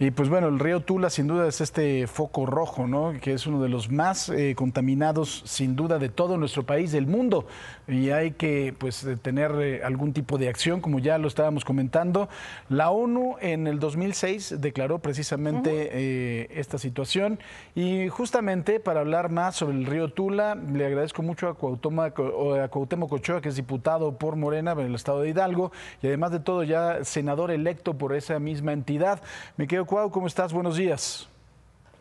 Y pues bueno, el río Tula sin duda es este foco rojo, ¿no? Que es uno de los más eh, contaminados sin duda de todo nuestro país, del mundo. Y hay que pues tener eh, algún tipo de acción, como ya lo estábamos comentando. La ONU en el 2006 declaró precisamente eh, esta situación y justamente para hablar más sobre el río Tula, le agradezco mucho a Cuauhtémoc, a Cuauhtémoc Ochoa, que es diputado por Morena en el estado de Hidalgo y además de todo ya senador electo por esa misma entidad. Me quedo Cuau, ¿cómo estás? Buenos días.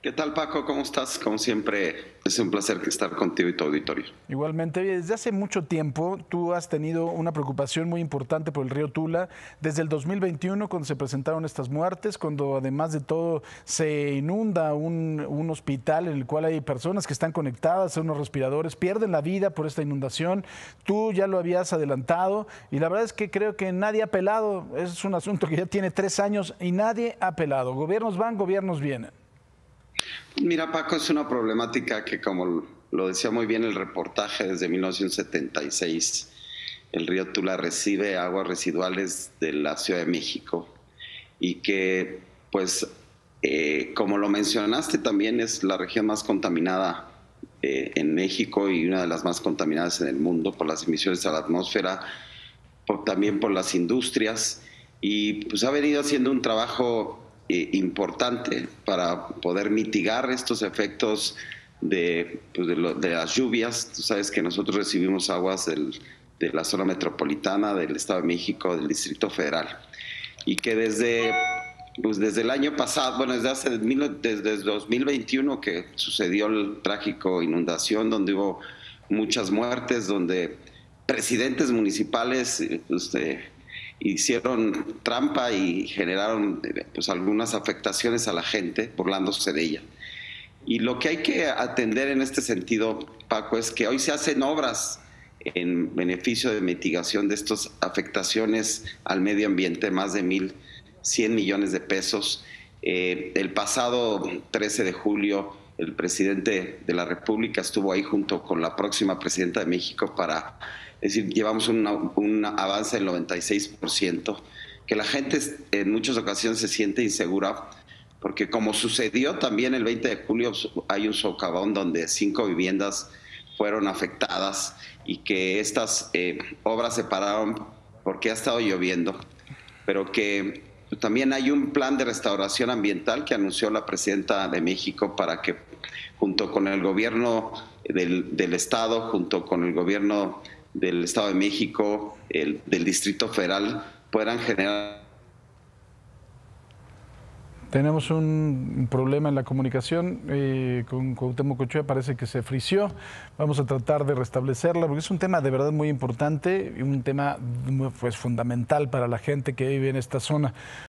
¿Qué tal Paco? ¿Cómo estás? Como siempre, es un placer estar contigo y tu auditorio. Igualmente, desde hace mucho tiempo tú has tenido una preocupación muy importante por el río Tula. Desde el 2021, cuando se presentaron estas muertes, cuando además de todo se inunda un, un hospital en el cual hay personas que están conectadas a unos respiradores, pierden la vida por esta inundación. Tú ya lo habías adelantado y la verdad es que creo que nadie ha apelado. Es un asunto que ya tiene tres años y nadie ha apelado. Gobiernos van, gobiernos vienen. Mira, Paco, es una problemática que, como lo decía muy bien el reportaje, desde 1976 el río Tula recibe aguas residuales de la Ciudad de México y que, pues, eh, como lo mencionaste, también es la región más contaminada eh, en México y una de las más contaminadas en el mundo por las emisiones a la atmósfera, también por las industrias. Y pues ha venido haciendo un trabajo eh, importante para poder mitigar estos efectos de, pues, de, las lluvias. Tú sabes que nosotros recibimos aguas de la zona metropolitana, del Estado de México, del Distrito Federal. Y que desde, pues, desde el año pasado, bueno, desde, hace, desde 2021 que sucedió el trágico inundación, donde hubo muchas muertes, donde presidentes municipales, este, hicieron trampa y generaron pues, algunas afectaciones a la gente burlándose de ella. Y lo que hay que atender en este sentido, Paco, es que hoy se hacen obras en beneficio de mitigación de estas afectaciones al medio ambiente, más de 1.100 millones de pesos. Eh, el pasado 13 de julio, el presidente de la República estuvo ahí junto con la próxima presidenta de México para es decir, llevamos un avance del 96%, que la gente en muchas ocasiones se siente insegura, porque como sucedió también el 20 de julio, hay un socavón donde cinco viviendas fueron afectadas y que estas eh, obras se pararon porque ha estado lloviendo, pero que también hay un plan de restauración ambiental que anunció la presidenta de México para que junto con el gobierno del, del Estado, junto con el gobierno del Estado de México, el, del Distrito Federal, puedan generar tenemos un problema en la comunicación eh, con Cuauhtémoc parece que se frició. Vamos a tratar de restablecerla porque es un tema de verdad muy importante y un tema pues, fundamental para la gente que vive en esta zona.